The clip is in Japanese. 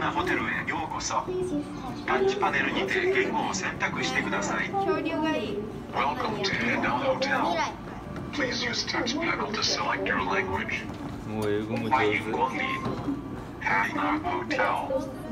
なホテルへようこそタッチパネルにて言語を選択してください恐竜がいい Welcome to Hana Hotel Please use touch panel to select your language もう英語 Why you 좋은데 want me? Hana Hotel